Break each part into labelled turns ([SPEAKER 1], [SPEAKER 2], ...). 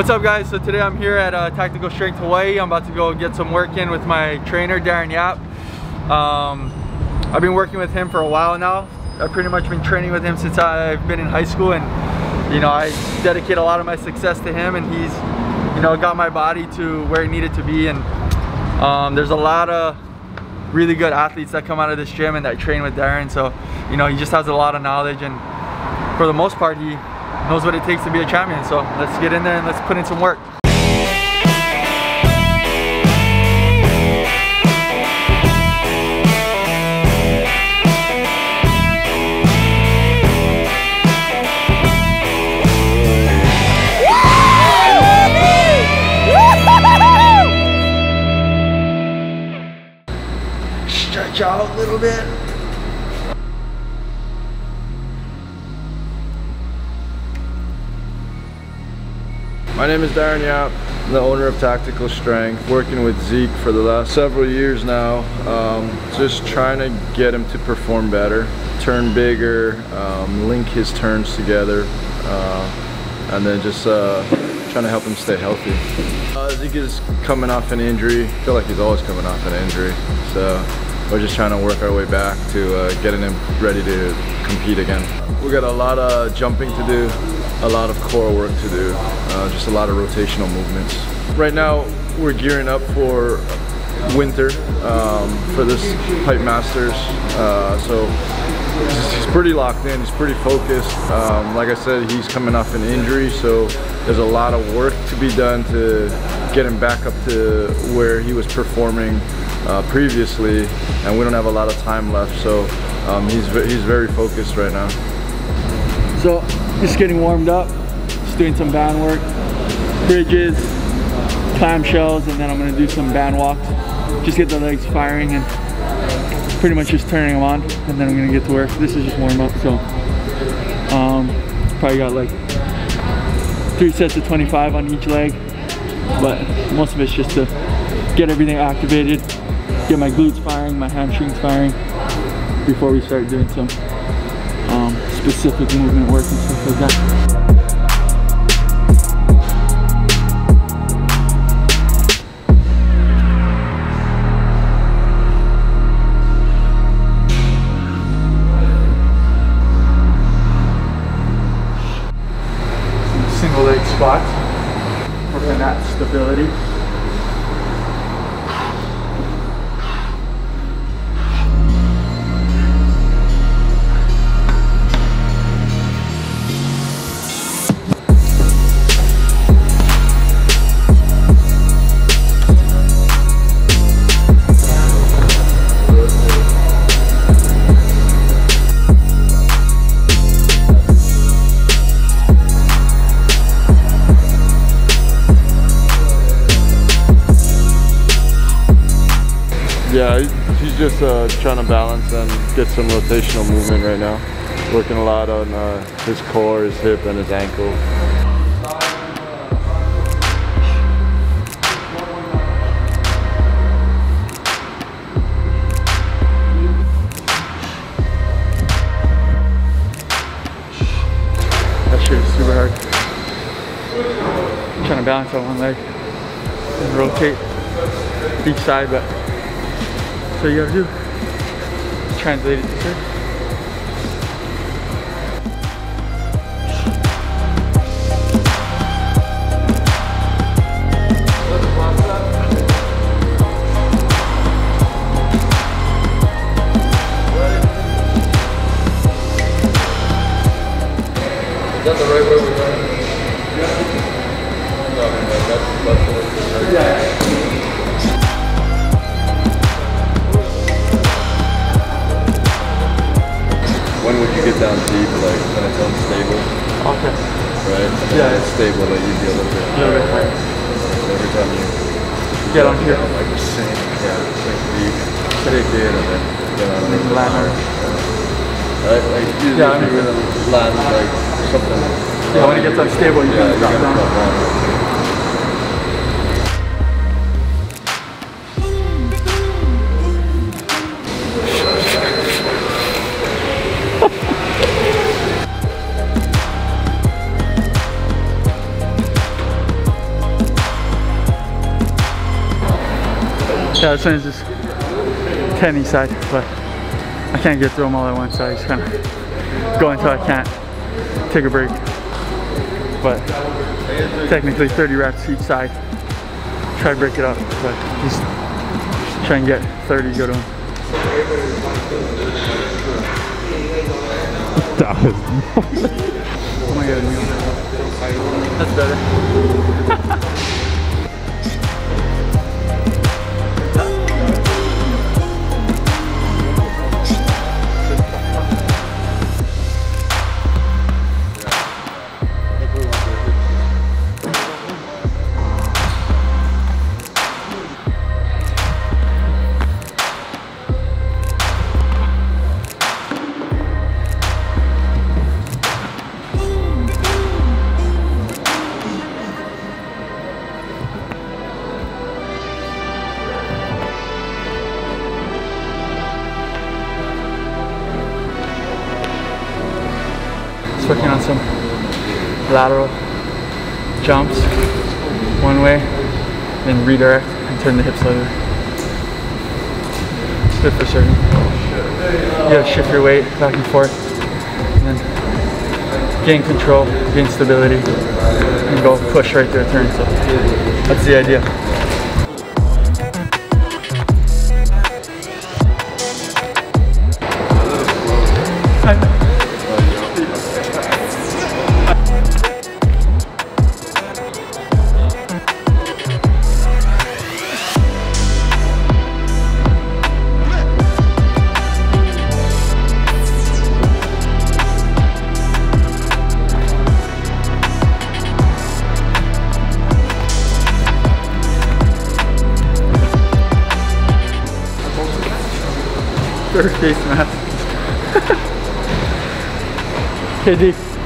[SPEAKER 1] What's up guys? So today I'm here at uh, Tactical Strength Hawaii. I'm about to go get some work in with my trainer Darin Yap. Um, I've been working with him for a while now. I've pretty much been training with him since I've been in high school and you know I dedicate a lot of my success to him and he's you know got my body to where it needed to be and um, there's a lot of really good athletes that come out of this gym and that train with Darin so you know he just has a lot of knowledge and for the most part he knows what it takes to be a champion. So let's get in there and let's put in some work. Stretch out a little bit.
[SPEAKER 2] My name is Darin Yap. I'm the owner of Tactical Strength, working with Zeke for the last several years now. Um, just trying to get him to perform better, turn bigger, um, link his turns together, uh, and then just uh, trying to help him stay healthy. Uh, Zeke is coming off an injury. I feel like he's always coming off an injury. So we're just trying to work our way back to uh, getting him ready to compete again. We got a lot of jumping to do, a lot of core work to do, uh, just a lot of rotational movements. Right now, we're gearing up for winter um, for this Pipe Masters. Uh, so he's, pretty locked in, he's pretty focused. Um, like I said, he's coming off an injury, so there's a lot of work to be done to get him back up to where he was performing uh, previously, and we don't have a lot of time left, so um, he's, he's very focused right now.
[SPEAKER 1] So just getting warmed up, just doing some band work, bridges, clamshells, and then I'm gonna do some band walks. Just get the legs firing and pretty much just turning them on, and then I'm gonna get to work. This is just warm up, so um, probably got like three sets of 25 on each leg, but most of it's just to get everything activated, get my glutes firing, my hamstrings firing before we start doing some specific movement work and stuff like that. single leg squats, working that stability.
[SPEAKER 2] Rotational movement right now. Working a lot on uh, his core, his hip, and his ankle.
[SPEAKER 1] That shit is super hard. I'm trying to balance on one leg and rotate each side, but so you gotta do. Translate it to surf. Okay.
[SPEAKER 2] Right?
[SPEAKER 1] Yeah.
[SPEAKER 2] It's stable, like you'd be a little bit,
[SPEAKER 1] a little bit higher.
[SPEAKER 2] So every time you
[SPEAKER 1] get on here,
[SPEAKER 2] down, like sink, yeah, sink deep, take it, and then get on
[SPEAKER 1] like land.
[SPEAKER 2] Right? Like usually
[SPEAKER 1] yeah,
[SPEAKER 2] if you're gonna land like something.
[SPEAKER 1] Yeah, when it gets unstable, you
[SPEAKER 2] yeah,
[SPEAKER 1] can drop down. Yeah, this one is just 10 each side, but I can't get through them all at once, so I just kind of go until I can't take a break. But technically 30 reps each side. Try to break it up, but just try and get 30 good ones.
[SPEAKER 3] That was
[SPEAKER 1] Oh my god, That's better. lateral jumps one way, then redirect and turn the hips over. Good for certain. You gotta shift your weight back and forth, and then gain control, gain stability, and go push right through a turn. So that's the idea. Face mask. KD. Just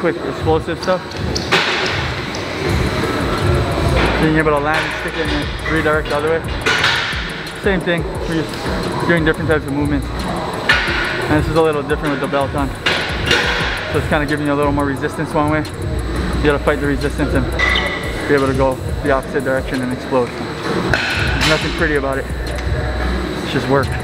[SPEAKER 1] quick explosive stuff. Being able to land and stick it and redirect the other way. Same thing, we're just doing different types of movements. And this is a little different with the belt on. So it's kind of giving you a little more resistance one way. You gotta fight the resistance and be able to go the opposite direction and explode. There's nothing pretty about it. It's just work.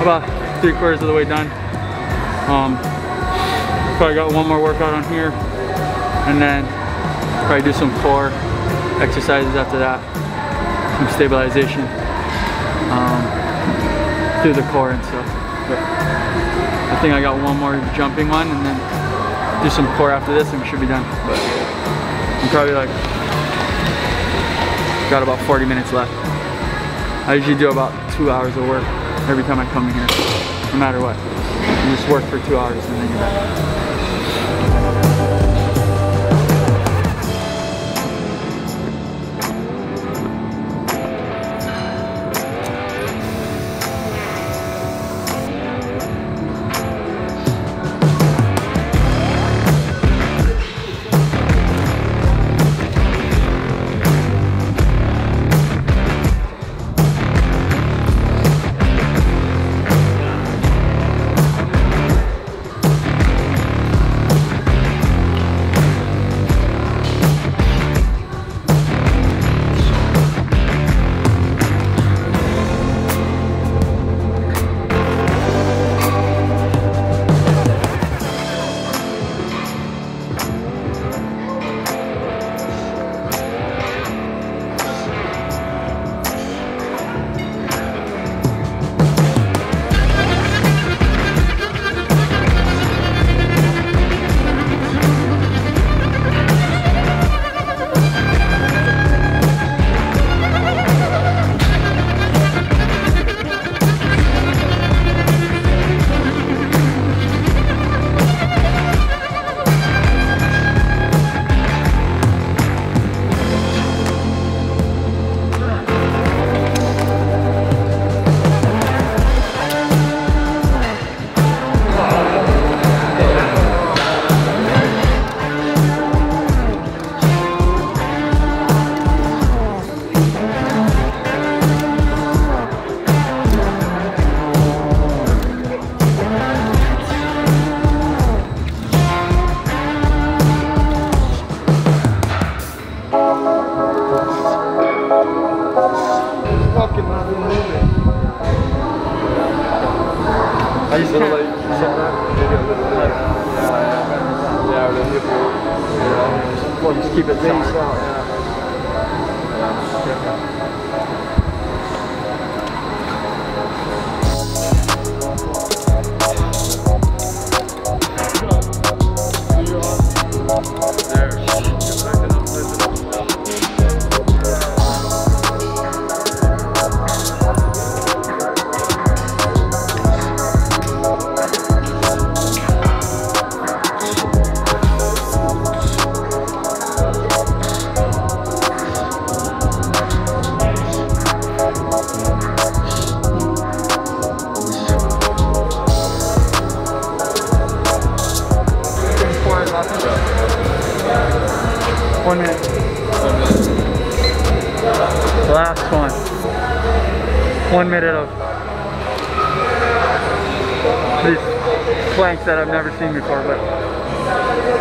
[SPEAKER 1] About three quarters of the way done. Um, probably got one more workout on here and then probably do some core exercises after that, some stabilization um, through the core and stuff. But I think I got one more jumping one and then do some core after this and we should be done. But I'm probably like, got about 40 minutes left. I usually do about two hours of work every time I come in here, no matter what. You just work for two hours and then you're done.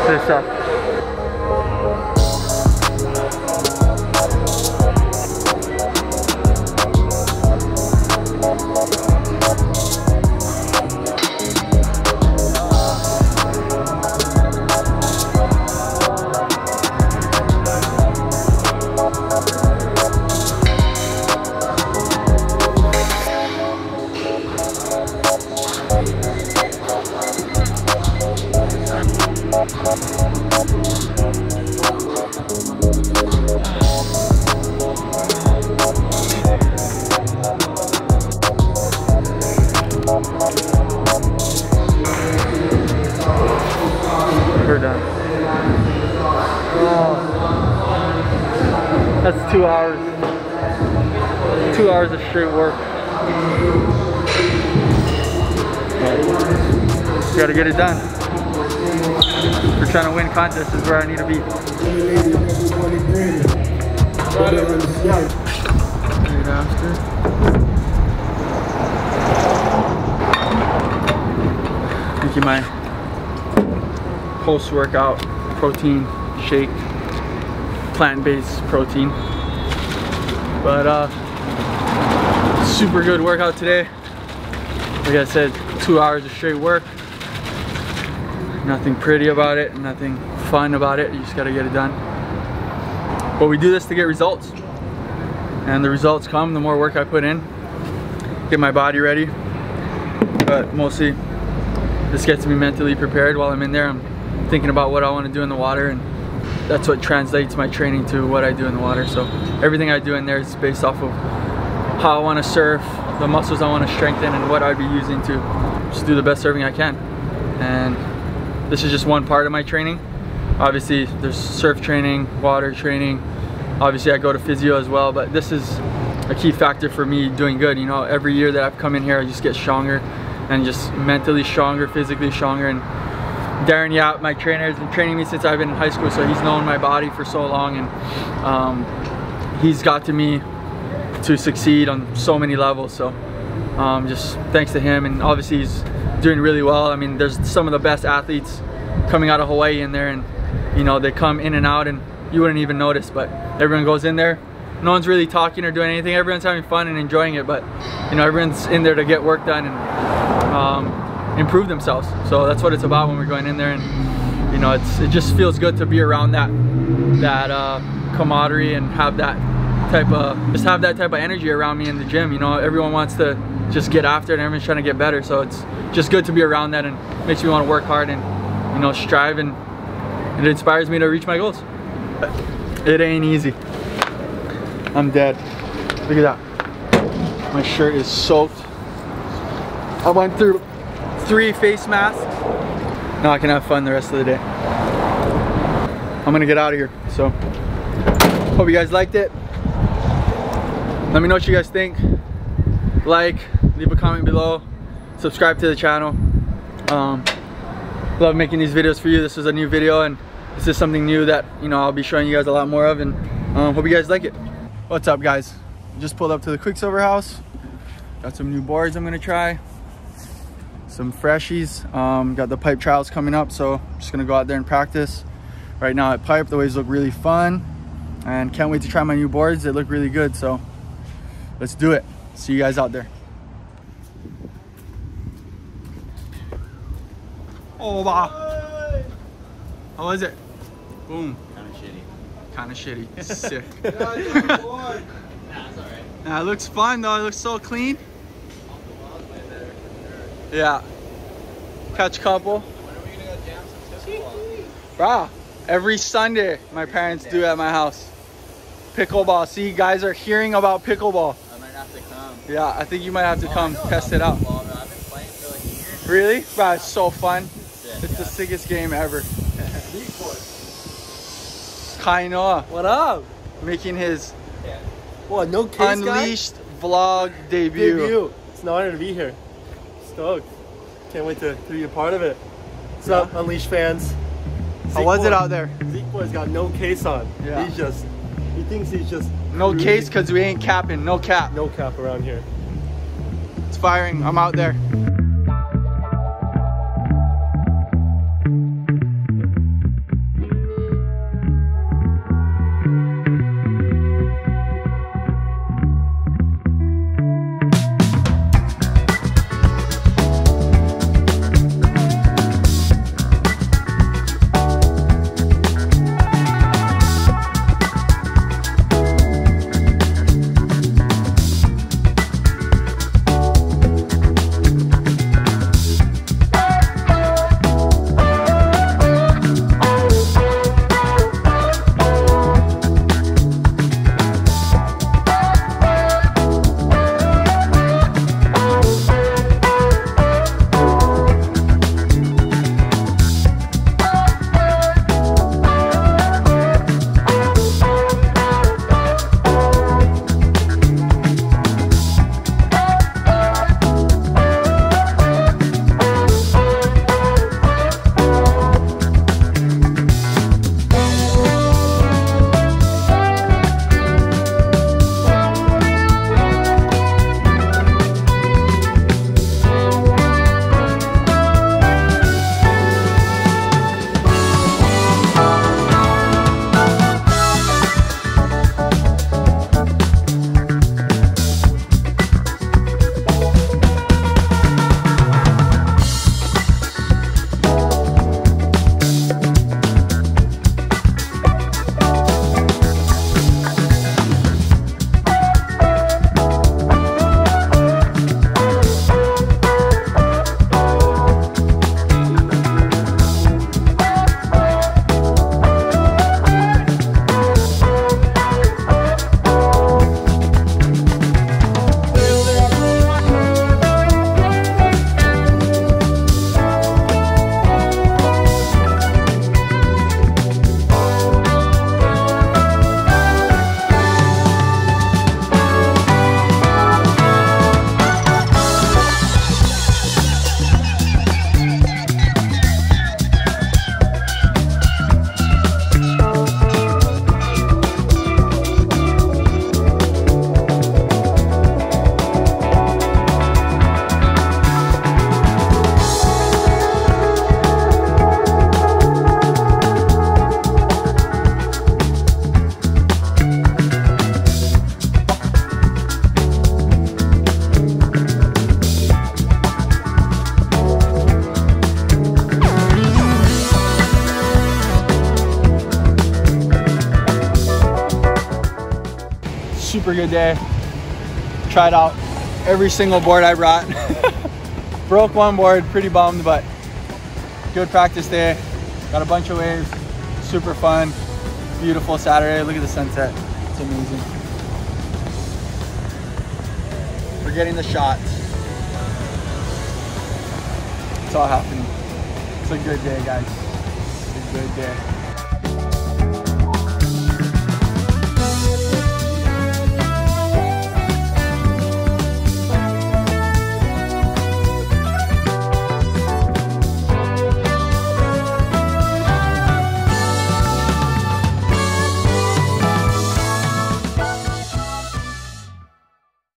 [SPEAKER 1] This stuff. Two hours. Two hours of straight work. Gotta get it done. We're trying to win contests is where I need to be. Right after. You, my post-workout protein shake, plant-based protein. But uh, super good workout today. like I said, two hours of straight work. Nothing pretty about it, nothing fun about it. You just gotta get it done. But we do this to get results. And the results come the more work I put in. Get my body ready. But mostly this gets me mentally prepared while I'm in there. I'm thinking about what I want to do in the water and that's what translates my training to what I do in the water. So everything I do in there is based off of how I want to surf, the muscles I want to strengthen and what I'd be using to just do the best surfing I can. And this is just one part of my training. Obviously there's surf training, water training. Obviously I go to physio as well, but this is a key factor for me doing good. You know, every year that I've come in here, I just get stronger and just mentally stronger, physically stronger. And Darin Yap, my trainer, has been training me since I've been in high school, so he's known my body for so long, and um, he's got to me to succeed on so many levels. So um, just thanks to him, and obviously he's doing really well. I mean, there's some of the best athletes coming out of Hawaii in there, and you know they come in and out, and you wouldn't even notice. But everyone goes in there, no one's really talking or doing anything. Everyone's having fun and enjoying it, but you know everyone's in there to get work done and um, improve themselves. So that's what it's about when we're going in there, and you know it's it just feels good to be around that that uh, camaraderie and have that type of just have that type of energy around me in the gym. You know everyone wants to just get after it, and everyone's trying to get better. So it's just good to be around that and makes me want to work hard and you know strive and it inspires me to reach my goals. It ain't easy. I'm dead. Look at that. My shirt is soaked. I went through three face masks. Now I can have fun the rest of the day. I'm gonna get out of here. So, hope you guys liked it. Let me know what you guys think. Like, leave a comment below, subscribe to the channel. Um, love making these videos for you. This is a new video and this is something new that, you know, I'll be showing you guys a lot more of and um, hope you guys like it. What's up guys? Just pulled up to the Quiksilver house. Got some new boards I'm gonna try. Some freshies. Um, got the pipe trials coming up, so I'm just gonna go out there and practice. Right now at pipe, the waves look really fun. And can't wait to try my new boards. They look really good, so let's do it. See you guys out there. Oh wow. How was it? Boom kind of shitty. Kind of shitty. Sick. nah, it looks fun though. It looks so clean. Yeah. Catch a couple. Bro, every Sunday my parents do at my house. Pickleball. See, you guys are hearing about pickleball.
[SPEAKER 3] I might have to come.
[SPEAKER 1] Yeah, I think you might have to
[SPEAKER 3] Oh,
[SPEAKER 1] come test it out.
[SPEAKER 3] pickleball, man. I've been playing for like.
[SPEAKER 1] Really? Bro, it's so fun.
[SPEAKER 3] Sick,
[SPEAKER 1] It's the sickest game ever. Kanoa
[SPEAKER 4] What up?
[SPEAKER 1] making his
[SPEAKER 4] What, no case guy?
[SPEAKER 1] Unleashed vlog debut.
[SPEAKER 4] Debut. It's an honor to be here. Stoked. Can't wait to, to be a part of it. What's up, Unleashed fans?
[SPEAKER 1] How was it out there?
[SPEAKER 4] Zeke Boy's got no case on.
[SPEAKER 1] Yeah.
[SPEAKER 4] He's just, he thinks he's just
[SPEAKER 1] No case because we ain't capping. No cap.
[SPEAKER 4] No cap around here.
[SPEAKER 1] It's firing. I'm out there. Good day. Tried out every single board I brought. Broke one board, pretty bummed, but good practice day. Got a bunch of waves, super fun, beautiful Saturday. Look at the sunset, it's amazing. We're getting the shots. It's all happening. It's a good day, guys. It's a good day.